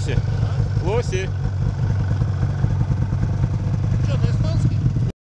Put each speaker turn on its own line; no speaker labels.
лоси. Лоси.